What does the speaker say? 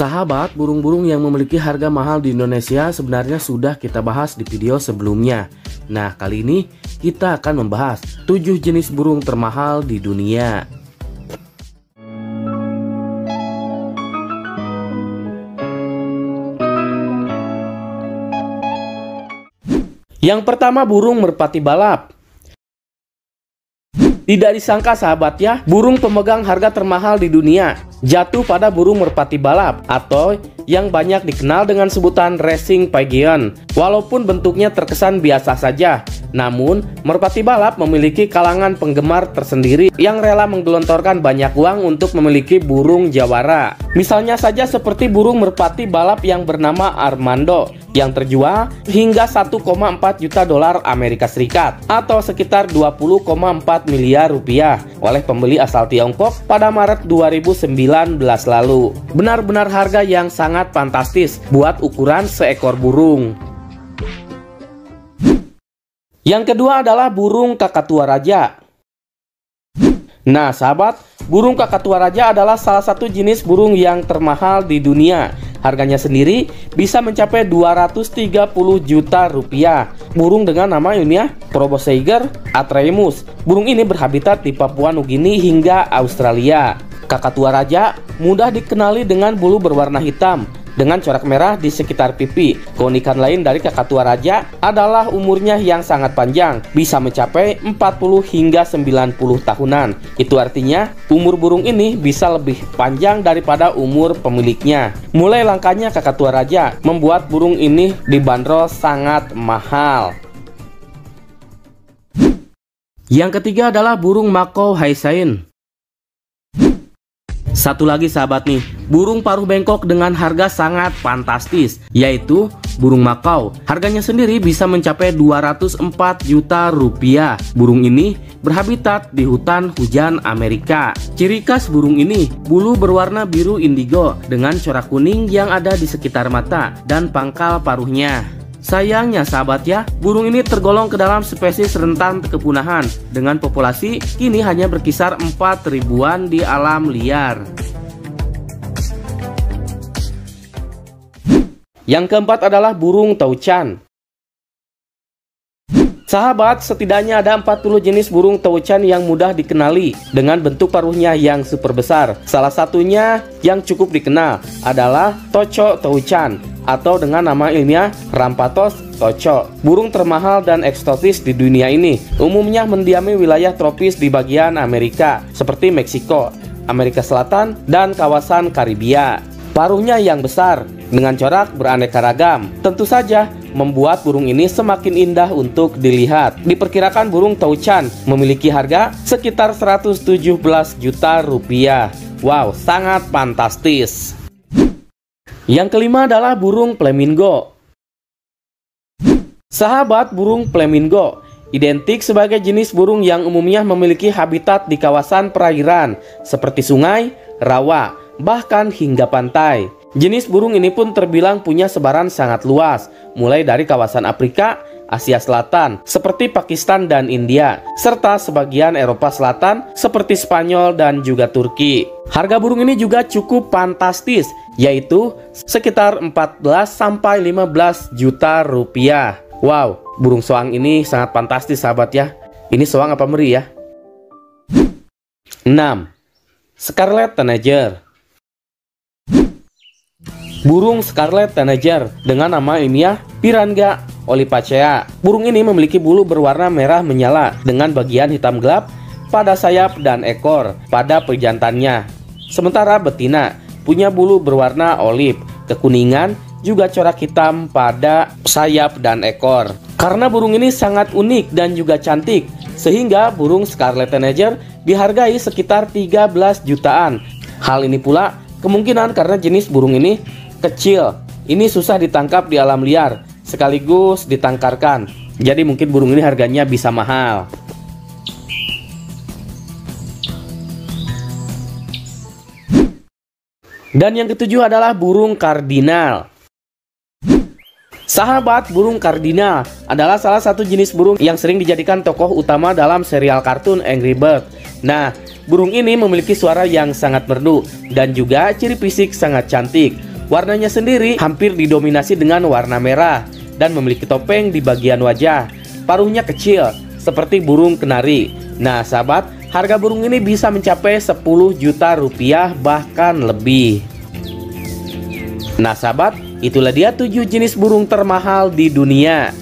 Sahabat, burung-burung yang memiliki harga mahal di Indonesia sebenarnya sudah kita bahas di video sebelumnya. Nah, kali ini kita akan membahas 7 jenis burung termahal di dunia. Yang pertama burung merpati balap. Tidak disangka sahabat ya, burung pemegang harga termahal di dunia jatuh pada burung merpati balap atau yang banyak dikenal dengan sebutan racing pigeon. Walaupun bentuknya terkesan biasa saja, namun merpati balap memiliki kalangan penggemar tersendiri yang rela menggelontorkan banyak uang untuk memiliki burung jawara. Misalnya saja seperti burung merpati balap yang bernama Armando yang terjual hingga 1,4 juta dolar Amerika Serikat atau sekitar 20,4 miliar rupiah oleh pembeli asal Tiongkok pada Maret 2019 lalu. Benar-benar harga yang sangat fantastis buat ukuran seekor burung. Yang kedua adalah burung kakatua raja. Nah, sahabat, burung kakatua raja adalah salah satu jenis burung yang termahal di dunia. Harganya sendiri bisa mencapai 230 juta rupiah. Burung dengan nama ilmiah Probosciger atremus. Burung ini berhabitat di Papua Nugini hingga Australia. Kakatua raja mudah dikenali dengan bulu berwarna hitam dengan corak merah di sekitar pipi. Keunikan lain dari kakatua raja adalah umurnya yang sangat panjang, bisa mencapai 40 hingga 90 tahunan. Itu artinya umur burung ini bisa lebih panjang daripada umur pemiliknya. Mulai langkahnya kakatua raja membuat burung ini dibanderol sangat mahal. Yang ketiga adalah burung mako haisain. Satu lagi sahabat nih, burung paruh bengkok dengan harga sangat fantastis, yaitu burung makau. Harganya sendiri bisa mencapai 204 juta rupiah. Burung ini berhabitat di hutan hujan Amerika. Ciri khas burung ini, bulu berwarna biru indigo dengan corak kuning yang ada di sekitar mata dan pangkal paruhnya. Sayangnya sahabat ya, burung ini tergolong ke dalam spesies rentan kepunahan dengan populasi kini hanya berkisar 4 ribuan di alam liar. Yang keempat adalah burung taucan. Sahabat, setidaknya ada 40 jenis burung taucan yang mudah dikenali dengan bentuk paruhnya yang super besar. Salah satunya yang cukup dikenal adalah toco taucan atau dengan nama ilmiah Rampatos toco. Burung termahal dan eksotis di dunia ini umumnya mendiami wilayah tropis di bagian Amerika seperti Meksiko, Amerika Selatan, dan kawasan Karibia. Paruhnya yang besar dengan corak beraneka ragam. Tentu saja membuat burung ini semakin indah untuk dilihat. Diperkirakan burung taucan memiliki harga sekitar 117 juta rupiah. Wow, sangat fantastis. Yang kelima adalah burung flamingo. Sahabat burung flamingo identik sebagai jenis burung yang umumnya memiliki habitat di kawasan perairan seperti sungai, rawa, bahkan hingga pantai. Jenis burung ini pun terbilang punya sebaran sangat luas, mulai dari kawasan Afrika, Asia Selatan, seperti Pakistan dan India, serta sebagian Eropa Selatan seperti Spanyol dan juga Turki. Harga burung ini juga cukup fantastis, yaitu sekitar 14 sampai 15 juta rupiah. Wow, burung soang ini sangat fantastis sahabat ya. Ini soang apa meri ya? 6. Scarlet Tanager Burung Scarlet Tanager dengan nama ilmiah Piranga olipacea. Burung ini memiliki bulu berwarna merah menyala dengan bagian hitam gelap pada sayap dan ekor pada pejantannya. Sementara betina punya bulu berwarna olive, kekuningan, juga corak hitam pada sayap dan ekor. Karena burung ini sangat unik dan juga cantik, sehingga burung Scarlet Tanager dihargai sekitar 13 jutaan. Hal ini pula kemungkinan karena jenis burung ini kecil. Ini susah ditangkap di alam liar, sekaligus ditangkarkan. Jadi mungkin burung ini harganya bisa mahal. Dan yang ketujuh adalah burung kardinal. Sahabat burung kardinal adalah salah satu jenis burung yang sering dijadikan tokoh utama dalam serial kartun Angry Bird. Nah, burung ini memiliki suara yang sangat merdu dan juga ciri fisik sangat cantik. Warnanya sendiri hampir didominasi dengan warna merah dan memiliki topeng di bagian wajah. Paruhnya kecil, seperti burung kenari. Nah, sahabat, harga burung ini bisa mencapai 10 juta rupiah bahkan lebih. Nah, sahabat, itulah dia 7 jenis burung termahal di dunia.